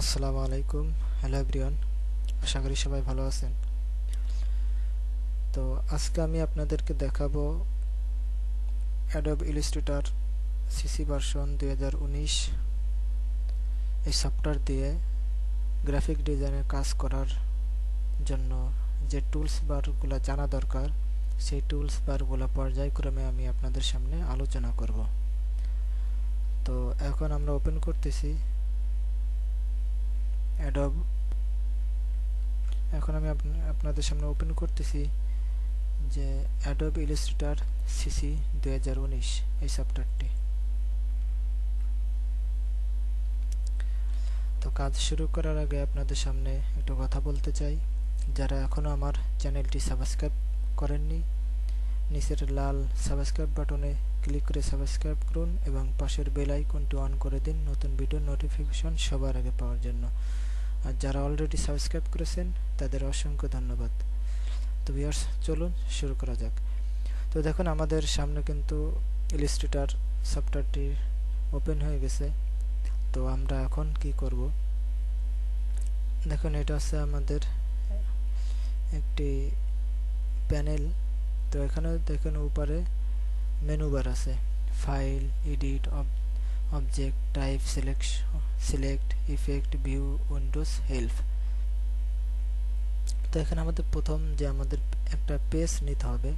আসসালামু আলাইকুম। Hello everyone আশা করি সবাই ভালো আছেন। তো আজকে আমি আপনাদেরকে দেখাবো অ্যাডব ইলিস্ট্রেটর সিসি ভার্সন দু হাজার উনিশ। এই সফটওয়্যার দিয়ে গ্রাফিক ডিজাইনের কাজ করার জন্য যে টুলস বারগুলো জানা দরকার, সেই টুলস বারগুলো পর্যায়ক্রমে আমি আপনাদের সামনে আলোচনা করব। তো এখন আমরা ওপেন করতেছি। অ্যাডব এখন আমি আপনাদের সামনে ওপেন করতেছি যে অ্যাডব ইলিস্ট্রেটর সিসি দু হাজার উনিশ এই সফটওয়্যারটি তো কাজ শুরু করার আগে আপনাদের সামনে একটু কথা বলতে চাই। যারা এখনও আমার চ্যানেলটি সাবস্ক্রাইব করেননি, নিচের লাল সাবস্ক্রাইব বাটনে ক্লিক করে সাবস্ক্রাইব করুন এবং পাশের বেল আইকনটি অন করে দিন। নতুন ভিডিও নোটিফিকেশন সবার আগে পাওয়ার জন্য। আর যারা অলরেডি সাবস্ক্রাইব করেছেন, তাদের অসংখ্য ধন্যবাদ। তো ভিউয়ার্স চলুন শুরু করা যাক। তো দেখুন, আমাদের সামনে কিন্তু ইলিস্ট্রেটার সফটওয়্যারটি ওপেন হয়ে গেছে। তো আমরা এখন কি করব? দেখুন, এটা হচ্ছে আমাদের একটি প্যানেল তো এখানে দেখুন, উপরে মেনু বার আছে। File edit of object type select select effect view windows help তো এখানে আমাদের প্রথম যে আমাদের একটা পেজ নিতে হবে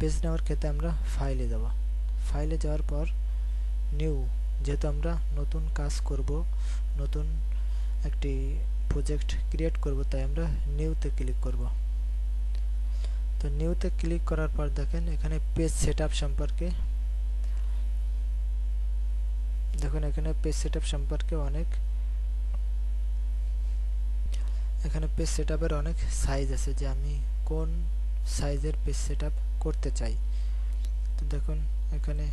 পেজ নেওয়ার ক্ষেত্রে আমরা ফাইলে যাব। ফাইলে যাওয়ার পর নিউ যেহেতু আমরা নতুন কাজ করব, নতুন একটি প্রজেক্ট ক্রিয়েট করব, তাই আমরা নিউতে ক্লিক করব। তো নিউতে ক্লিক করার পর দেখেন এখানে পেজ সেট সম্পর্কে দেখুন, এখানে পেজ সেট সম্পর্কে অনেক, এখানে পেজ সেট অনেক সাইজ আছে যে আমি কোন সাইজের পেজ সেট করতে চাই। তো দেখুন, এখানে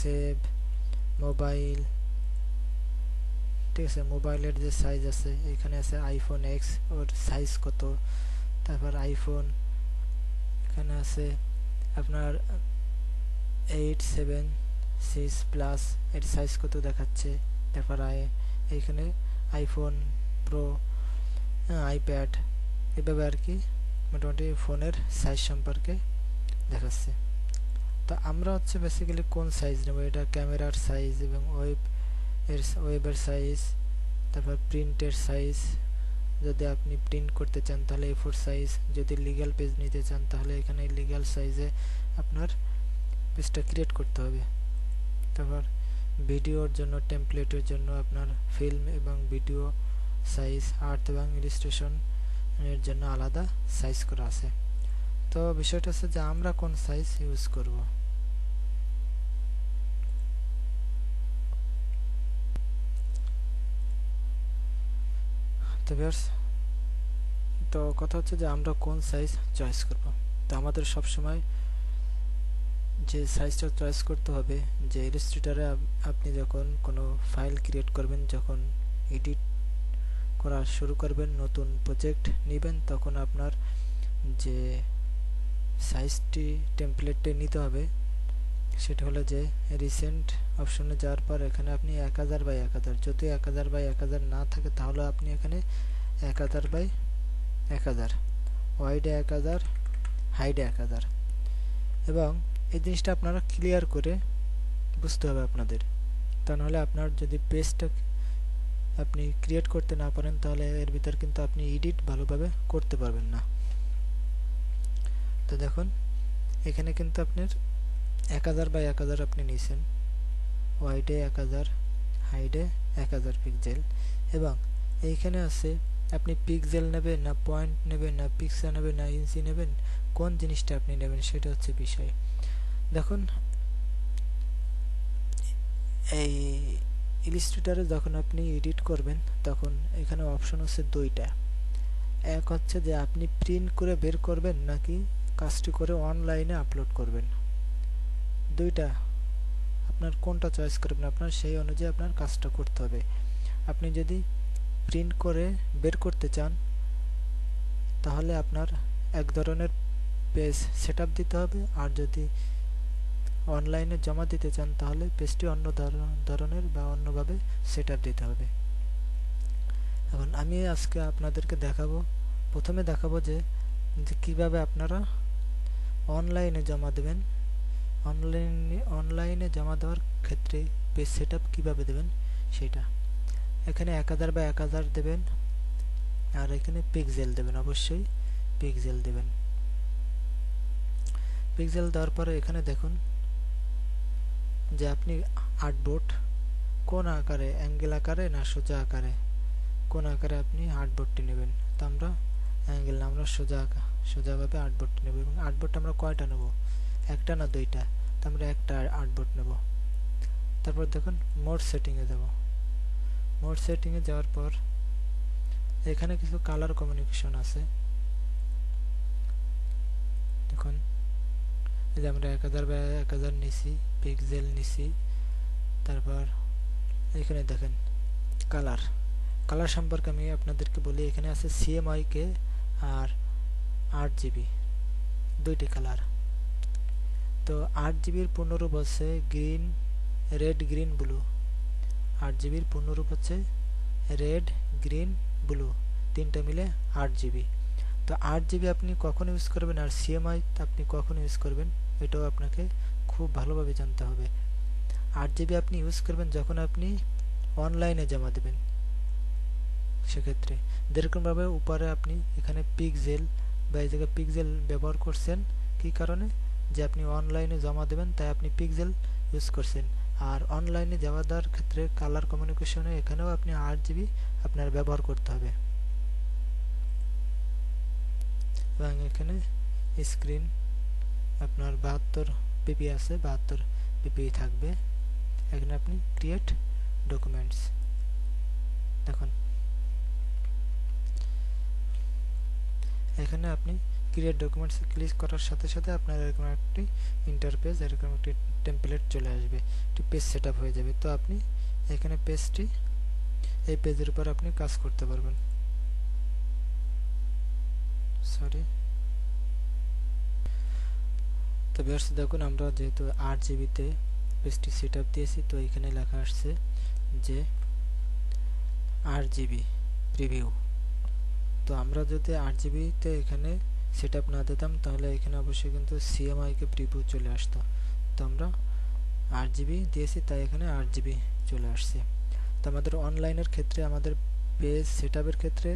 সেভ মোবাইল ঠিক আছে মোবাইলের যে সাইজ আছে, এখানে আছে আইফোন এক্স ওর সাইজ কত, তারপর আইফোন এখানে আছে আপনার এইট সেভেন সিক্স প্লাস এর সাইজ কত দেখাচ্ছে? তারপর এইখানে আইফোন প্রো আইপ্যাড এভাবে আর কি মোটামুটি ফোনের সাইজ সম্পর্কে দেখাচ্ছে। তো আমরা হচ্ছে বেসিক্যালি কোন সাইজ নেব? এটা ক্যামেরার সাইজ এবং ওয়েব এর ওয়েবের সাইজ তারপর প্রিন্টের সাইজ যদি আপনি প্রিন্ট করতে চান তাহলে এ ফোর সাইজ যদি লিগ্যাল পেজ নিতে চান তাহলে এখানে লিগ্যাল সাইজে আপনার পেজটা ক্রিয়েট করতে হবে। তারপর ভিডিওর জন্য টেমপ্লেটের জন্য আপনার ফিল্ম এবং ভিডিও সাইজ আর্ট এবং ইলিস্ট্রেশন এর জন্য আলাদা সাইজ করা আছে। তো বিষয়টা হচ্ছে যে আমরা কোন সাইজ ইউজ করব? তো তো কথা হচ্ছে যে আমরা কোন সাইজ চয়েস করব? তো আমাদের সব সময় যে সাইজটা চয়েস করতে হবে, যে ইলিস্ট্রেটারে আপনি যখন কোনো ফাইল ক্রিয়েট করবেন, যখন এডিট করা শুরু করবেন, নতুন প্রজেক্ট নেবেন, তখন আপনার যে সাইজটি টেমপ্লেটটি নিতে হবে, সেটা হলো যে রিসেন্ট অপশনে যাওয়ার পর এখানে আপনি এক হাজার বাই এক হাজার, যদি এক হাজার বাই এক হাজার না থাকে, তাহলে আপনি এখানে এক হাজার বাই এক হাজার ওয়াইডে এক হাজার হাইডে এক হাজার এবং এই জিনিসটা আপনারা ক্লিয়ার করে বুঝতে হবে আপনাদের। তা নাহলে আপনার যদি পেজটা আপনি ক্রিয়েট করতে না পারেন, তাহলে এর ভিতর কিন্তু আপনি এডিট ভালোভাবে করতে পারবেন না। তো দেখুন, এখানে কিন্তু আপনার এক হাজার বাই এক হাজার আপনি নিয়েছেন। ওয়াইডে এক হাজার হাইডে এক হাজার পিক্সেল এবং এইখানে আছে, আপনি পিক্সেল নেবেন না পয়েন্ট নেবেন, না পিক্সেল নেবেন, না ইঞ্চি নেবেন, কোন জিনিসটা আপনি নেবেন সেটা হচ্ছে বিষয়। দেখুন, এই ইলিস্ট্রেটারে যখন আপনি এডিট করবেন, তখন এখানে অপশন হচ্ছে দুইটা। এক হচ্ছে যে আপনি প্রিন্ট করে বের করবেন নাকি কাজটি করে অনলাইনে আপলোড করবেন। দুইটা, আপনার কোনটা চয়েস করবেন আপনার, সেই অনুযায়ী আপনার কাজটা করতে হবে। আপনি যদি প্রিন্ট করে বের করতে চান, তাহলে আপনার এক ধরনের পেজ সেট দিতে হবে, আর যদি অনলাইনে জমা দিতে চান, তাহলে পেজটি অন্য ধরনের বা অন্যভাবে সেট দিতে হবে। এখন আমি আজকে আপনাদেরকে দেখাবো, প্রথমে দেখাবো যে যে কীভাবে আপনারা অনলাইনে জমা দেবেন। অনলাইনে অনলাইনে জমা দেওয়ার ক্ষেত্রে পেজ সেট আপ কীভাবে দেবেন সেটা। এখানে এক হাজার বা এক হাজার দেবেন, আর এখানে পিকজেল দেবেন, অবশ্যই পিকজেল দেবেন। পিকজেল দেওয়ার পরে এখানে দেখুন যে আপনি আর্টবোর্ড কোন আকারে, অ্যাঙ্গেল আকারে না সোজা আকারে? কোন আকারে আপনি আর্টবোর্ডটি নেবেন? তো আমরা অ্যাঙ্গেল না, আমরা সোজা সোজাভাবে আর্টবোর্ডটি নেব এবং আর্টবোর্ড আমরা কয়টা নেব? একটা না দুইটা? তো আমরা একটা আর্টবোর্ড নেব। তারপর দেখুন, মোড সেটিংয়ে যাব। মোড সেটিংয়ে যাওয়ার পর এখানে কিছু কালার কমিউনিকেশন আছে দেখুন এই যে আমরা এক হাজার বা এক হাজার নিছি পিক্সেল নিছি, তারপর এখানে দেখেন কালার কালার সম্পর্কে আমি আপনাদেরকে বলি, এখানে আছে সিএমআই কে আর আট জিবি দুইটি কালার তো আট জিবির পূর্ণরূপ হচ্ছে গ্রিন রেড গ্রিন ব্লু আট জিবির পূর্ণরূপ হচ্ছে রেড গ্রিন ব্লু তিনটা মিলে আট জিবি তো আট জিবি আপনি কখন ইউজ করবেন আর সিএমআই আপনি কখন ইউজ করবেন, এটাও আপনাকে খুব ভালোভাবে জানতে হবে। আট জিবি আপনি ইউজ করবেন যখন আপনি অনলাইনে জমা দেবেন। সেক্ষেত্রে যেরকমভাবে উপরে আপনি এখানে পিকজেল বা এই জায়গায় পিকজেল ব্যবহার করছেন, কি কারণে? যে আপনি অনলাইনে জমা দেবেন, তাই আপনি পিকজেল ইউজ করছেন। আর অনলাইনে জমা দেওয়ার ক্ষেত্রে কালার কমিউনিকেশনে এখানেও আপনি আট জিবি আপনার ব্যবহার করতে হবে। এবং এখানে স্ক্রিন আপনার বাহাত্তর পিপি আছে, বাহাত্তর পিপি থাকবে। এখানে আপনি ক্রিয়েট ডকুমেন্টস দেখুন। এখানে আপনি ক্রিয়েট ডকুমেন্টস ক্লিক করার সাথে সাথে আপনার এরকম একটি ইন্টারপেজ এরকম একটি টেমপ্লেট চলে আসবে। একটি পেজ সেট হয়ে যাবে। তো আপনি এখানে পেজটি এই পেজের উপর আপনি কাজ করতে পারবেন। সরি তো বেশ দেখুন, আমরা যেহেতু আট জিবিতে পেজটি সেট আপ দিয়েছি, তো এখানে লেখা আসছে যে আট জিবি প্রিভিউ তো আমরা যদি আট জিবিতে এখানে সেট আপ না দিতাম, তাহলে এখানে অবশ্যই কিন্তু সিএমআইকে প্রিভিউ চলে আসতো। তো আমরা আট জিবি দিয়েছি, তাই এখানে আট জিবি চলে আসছে। তো আমাদের অনলাইনের ক্ষেত্রে, আমাদের পেজ সেট ক্ষেত্রে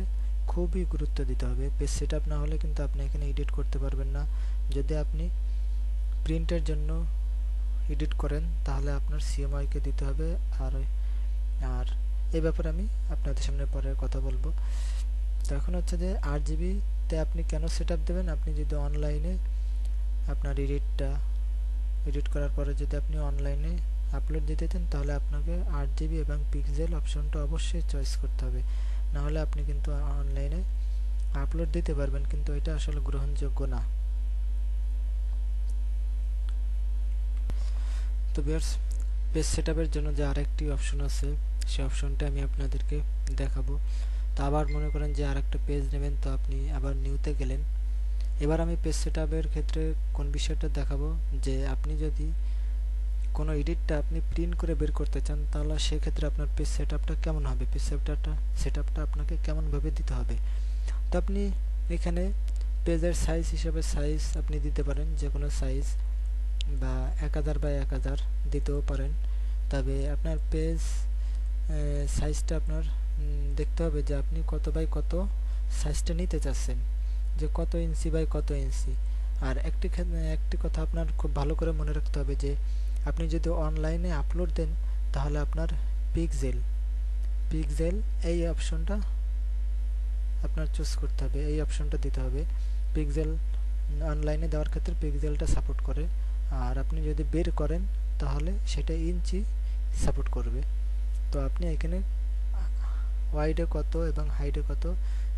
খুবই গুরুত্ব দিতে হবে। পেজ সেট না হলে কিন্তু আপনি এখানে এডিট করতে পারবেন না। যদি আপনি প্রিন্টের জন্য এডিট করেন, তাহলে আপনার সিএমআইকে দিতে হবে। আর আর এই ব্যাপারে আমি আপনাদের সামনে পরে কথা বলব। তো এখন হচ্ছে যে আট জিবিতে আপনি কেন সেট দেবেন? আপনি যদি অনলাইনে আপনার এডিটটা এডিট করার পরে যদি আপনি অনলাইনে আপলোড দিতে চান, তাহলে আপনাকে আট জিবি এবং পিক্সেল অপশনটা অবশ্যই চয়েস করতে হবে। নাহলে আপনি কিন্তু অনলাইনে আপলোড দিতে পারবেন, কিন্তু এটা আসলে গ্রহণযোগ্য না। তো বিয়ার্স পেজ সেট জন্য যে আরেকটি অপশন আছে সেই অপশনটা আমি আপনাদেরকে দেখাবো। তো আবার মনে করেন যে আর একটা পেজ নেবেন, তো আপনি আবার নিউতে গেলেন। এবার আমি পেজ সেট ক্ষেত্রে কোন বিষয়টা দেখাবো? যে আপনি যদি কোনো এডিটটা আপনি প্রিন্ট করে বের করতে চান, তাহলে সেক্ষেত্রে আপনার পেজ সেট কেমন হবে? পেজ সেটআপটা সেট আপনাকে কেমনভাবে দিতে হবে? তো আপনি এখানে পেজের সাইজ হিসাবে সাইজ আপনি দিতে পারেন, যে কোনো সাইজ বা এক হাজার বা এক হাজার দিতেও পারেন। তবে আপনার পেজ সাইজটা আপনার দেখতে হবে যে আপনি কত বাই কত সাইজটা নিতে চাচ্ছেন। যে কত ইঞ্চি বাই কত ইঞ্চি আর একটি একটি কথা আপনার খুব ভালো করে মনে রাখতে হবে যে আপনি যদি অনলাইনে আপলোড দেন, তাহলে আপনার পিকজেল পিকজেল এই অপশনটা আপনার চুজ করতে হবে, এই অপশনটা দিতে হবে। পিকজেল অনলাইনে দেওয়ার ক্ষেত্রে পিকজেলটা সাপোর্ট করে। আর আপনি যদি বের করেন, তাহলে সেটা ইঞ্চি সাপোর্ট করবে। তো আপনি এখানে ওয়াইডে কত এবং হাইডে কত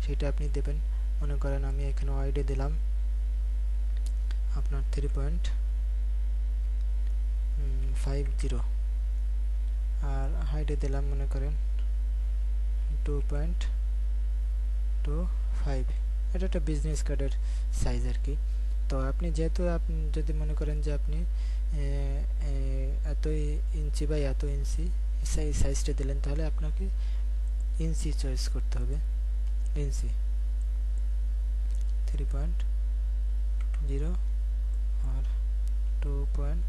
সেটা আপনি দেবেন। মনে করেন আমি এখানে ওয়াইডে দিলাম আপনার থ্রি পয়েন্ট ফাইভ জিরো আর হাইডে দিলাম মনে করেন টু পয়েন্ট টু ফাইভ এটা একটা বিজনেস কার্ডের সাইজ আর কি। তো আপনি যেহেতু আপনি যদি মনে করেন যে আপনি এতই ইঞ্চি বাই এত ইঞ্চি সেই সাইজটা দিলেন, তাহলে আপনাকে ইঞ্চি চয়েস করতে হবে। ইঞ্চি। থ্রি পয়েন্ট জিরো আর টু পয়েন্ট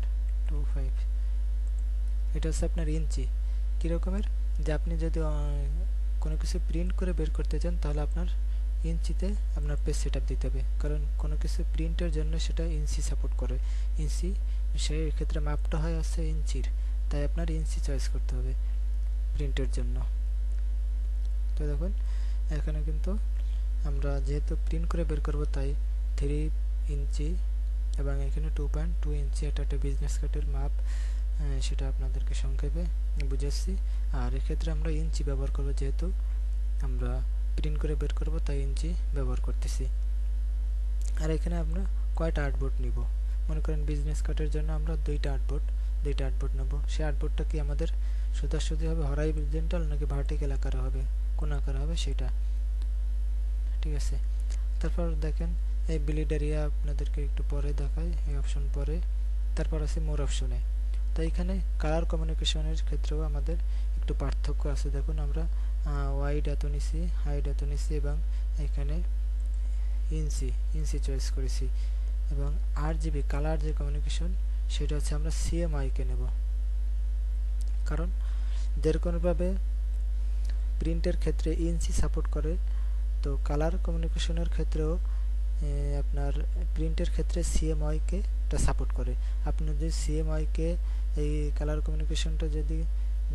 টু ফাইভ এটা হচ্ছে আপনার ইঞ্চি। কীরকমের যে আপনি যদি কোনো কিছু প্রিন্ট করে বের করতে চান, তাহলে আপনার ইঞ্চিতে আপনার পেজ সেট দিতে হবে। কারণ কোনো কিছু প্রিন্টের জন্য সেটা ইঞ্চি সাপোর্ট করে। ইঞ্চি, সেই ক্ষেত্রে মাপটা হয় আছে ইঞ্চির। তাই আপনার ইঞ্চি চয়েস করতে হবে প্রিন্টের জন্য। তো দেখুন, এখানে কিন্তু আমরা যেহেতু প্রিন্ট করে বের করব, তাই থ্রি ইঞ্চি এবং এখানে টু পয়েন্ট টু ইঞ্চি, এটা একটা বিজনেস কার্ডের মাপ। সেটা আপনাদেরকে সংক্ষেপে বুঝাচ্ছি। আর এক্ষেত্রে আমরা ইঞ্চি ব্যবহার করব যেহেতু আমরা প্রিন্ট করে বের করব, তাই ইঞ্চি ব্যবহার করতেছি। আর এখানে আমরা কয়টা আর্টবোর্ড নিব? মনে করেন বিজনেস কার্ডের জন্য আমরা দুইটা আর্টবোর্ড দুইটা আর্টবোর্ড নেব। সেই আর্টবোর্ডটা কি আমাদের সোজাসুজি হবে হরাই হরাইজেন্টাল নাকি ভার্টিক্যাল আকারে হবে? কোন আকারে হবে সেটা। ঠিক আছে? তারপর দেখেন, এই বিলিড এরিয়া আপনাদেরকে একটু পরে দেখায় এই অপশন পরে। তারপর আছে মোর অপশনে তো এখানে কালার কমিউনিকেশনের ক্ষেত্রেও আমাদের একটু পার্থক্য আছে। দেখুন আমরা ওয়াইড এত নিছি হাইড এত নিছি এবং এখানে ইঞ্চি ইঞ্চি চয়েস করেছি। এবং আর জিবি কালার যে কমিউনিকেশন সেটা হচ্ছে আমরা সিএমআইকে নেব। কারণ যেরকমভাবে প্রিন্টের ক্ষেত্রে ইঞ্চি সাপোর্ট করে, তো কালার কমিউনিকেশনের ক্ষেত্রেও আপনার প্রিন্টের ক্ষেত্রে সিএমআইকে এটা সাপোর্ট করে। আপনি যদি সিএমআইকে এই কালার কমিউনিকেশনটা যদি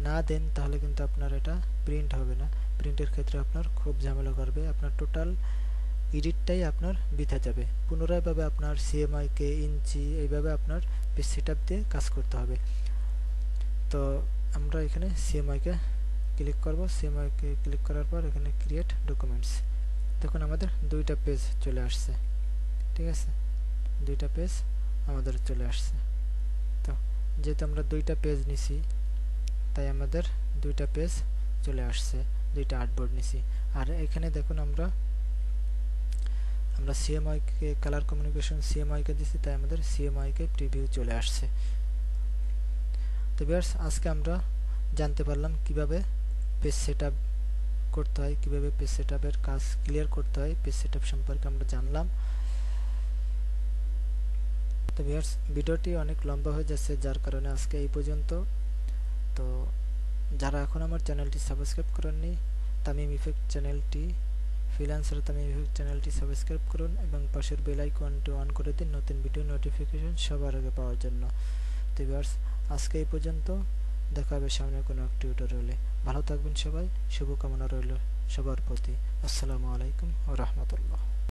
না দেন, তাহলে কিন্তু আপনার এটা প্রিন্ট হবে না। প্রিন্টের ক্ষেত্রে আপনার খুব ঝামেলা করবে। আপনার টোটাল এডিটটাই আপনার বিথা যাবে। পুনরায়ভাবে আপনার সিএমআইকে ইঞ্চি এইভাবে আপনার সেট দিয়ে কাজ করতে হবে। তো আমরা এখানে সিএমআইকে ক্লিক করব। সিএমআইকে ক্লিক করার পর এখানে ক্রিয়েট ডকুমেন্টস দেখুন, আমাদের দুইটা পেজ চলে আসছে। ঠিক আছে? দুইটা পেজ আমাদের চলে আসছে। যেহেতু আমরা দুইটা পেজ নিছি, তাই আমাদের দুইটা পেজ চলে আসছে, দুইটা আর্টবোর্ড নিছি। আর এখানে দেখুন আমরা আমরা সিএমআইকে কালার কমিউনিকেশন সিএমআইকে দিছি, তাই আমাদের সিএমআইকে প্রিভিউ চলে আসছে। তো বিয়ার্স আজকে আমরা জানতে পারলাম কীভাবে পেজ সেট করতে হয়, কীভাবে পেজ সেট কাজ ক্লিয়ার করতে হয় পেজ সেট সম্পর্কে আমরা জানলাম। তো ভিউয়ার্স ভিডিওটি অনেক লম্বা হয়ে যাচ্ছে, যার কারণে আজকে এই পর্যন্ত। তো যারা এখন আমার চ্যানেলটি সাবস্ক্রাইব করেননি, তামিম ইফেক্ট চ্যানেলটি ফ্রিল্যান্সার তামিম ইফেক্ট চ্যানেলটি সাবস্ক্রাইব করুন এবং পাশের বেল আইকনটি অন করে দিন নতুন ভিডিও নোটিফিকেশন সবার আগে পাওয়ার জন্য। তো ভিউয়ার্স আজকে এই পর্যন্ত। দেখা হবে সামনে কোনো এক টিউটোরিয়ালে ভালো থাকবেন সবাই, শুভকামনা রইল সবার প্রতি। আসসালামু আলাইকুম ও রহমতুল্লাহ।